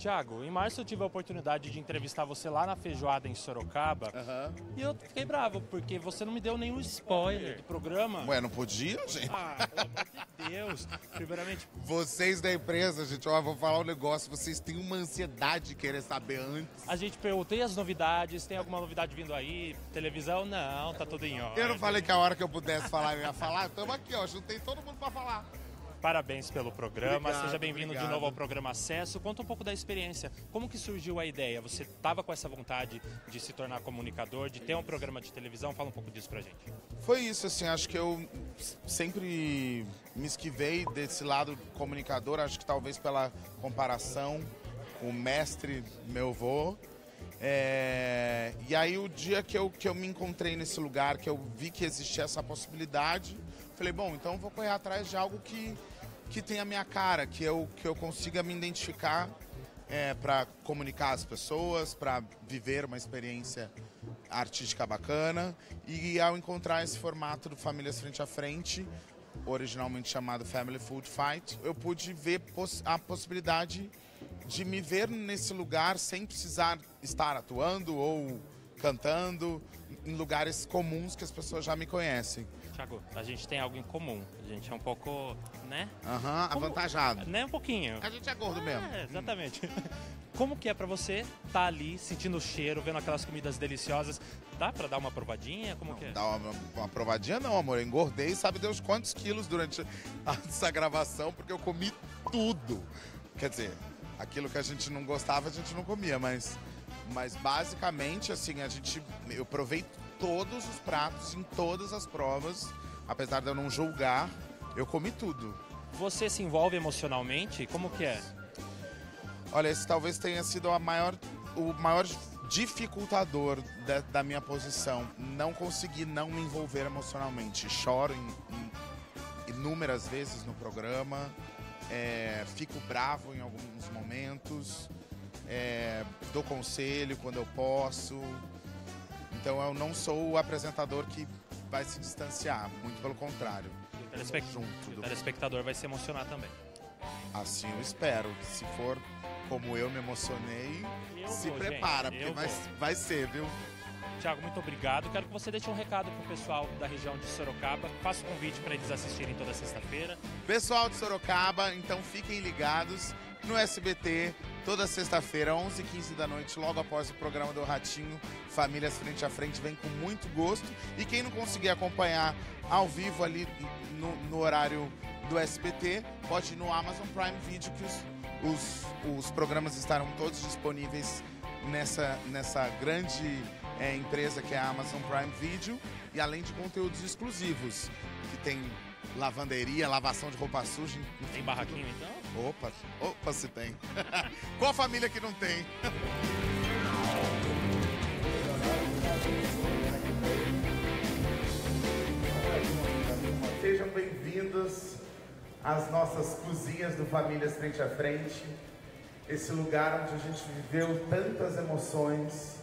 Tiago, em março eu tive a oportunidade de entrevistar você lá na feijoada em Sorocaba. E eu fiquei bravo, porque você não me deu nenhum spoiler do programa. Ué, não podia, gente? Ah, pelo amor de Deus. Primeiramente, Vocês da empresa, gente, ó, vou falar um negócio. Vocês têm uma ansiedade de querer saber antes. a gente perguntou e as novidades, tem alguma novidade vindo aí? Televisão? Não, tá tudo em ordem. Eu não falei que a hora que eu pudesse falar eu ia falar. Estamos aqui, ó. Juntei todo mundo pra falar. Parabéns pelo programa, Obrigado, seja bem-vindo de novo ao programa Acesso. Conta um pouco da experiência. Como que surgiu a ideia? Você estava com essa vontade de se tornar comunicador, de ter um programa de televisão? Fala um pouco disso pra gente. Foi isso, assim, acho que eu sempre me esquivei desse lado comunicador, acho que talvez pela comparação com o mestre, meu vô. É, E aí o dia que eu, que eu me encontrei nesse lugar, que eu vi que existia essa possibilidade, falei, bom, então vou correr atrás de algo que, que tenha a minha cara, que eu, que eu consiga me identificar é, para comunicar às pessoas, para viver uma experiência artística bacana. E ao encontrar esse formato do Famílias Frente a Frente, originalmente chamado Family Food Fight, eu pude ver a possibilidade de me ver nesse lugar sem precisar estar atuando ou cantando em lugares comuns que as pessoas já me conhecem. Tiago, a gente tem algo em comum. A gente é um pouco, né? Aham, Como- avantajado. Né, um pouquinho. A gente é gordo mesmo. É, exatamente. Como que é pra você estar ali, sentindo o cheiro, vendo aquelas comidas deliciosas? Dá pra dar uma provadinha? Como que é? Dá uma, uma provadinha não, amor. Eu engordei, sabe Deus quantos quilos durante essa gravação, porque eu comi tudo. Quer dizer, aquilo que a gente não gostava, a gente não comia, mas, mas basicamente, assim, a gente. Eu provei todos os pratos em todas as provas, apesar de eu não julgar, eu comi tudo. Você se envolve emocionalmente? Como que é? Olha, esse talvez tenha sido a maior, o maior dificultador da, da minha posição. Não conseguir não me envolver emocionalmente. Choro em- em inúmeras vezes no programa, é, fico bravo em alguns momentos, é, dou conselho quando eu posso. Então eu não sou o apresentador que vai se distanciar, muito pelo contrário. E o telespect- Junto o do- telespectador vai se emocionar também. Assim eu espero. Se for como eu me emocionei, Eu se vou, prepara, gente, porque vai, vou. vai ser, viu? Tiago, muito obrigado. Quero que você deixe um recado pro pessoal da região de Sorocaba. Faça um convite para eles assistirem toda sexta-feira. Pessoal de Sorocaba, então fiquem ligados no SBT, toda sexta-feira, 11h15 da noite, logo após o programa do Ratinho. Famílias Frente a Frente vem com muito gosto. E quem não conseguir acompanhar ao vivo ali no, no horário do SBT, pode ir no Amazon Prime Video, que os, os, os programas estarão todos disponíveis nessa, nessa grande é, empresa que é a Amazon Prime Video. E além de conteúdos exclusivos, que tem lavanderia, lavação de roupa suja. enfim, Tem barraquinho então? Opa, opa, se tem. Qual família que não tem? Sejam bem-vindos às nossas cozinhas do Famílias Frente a Frente. Esse lugar onde a gente viveu tantas emoções,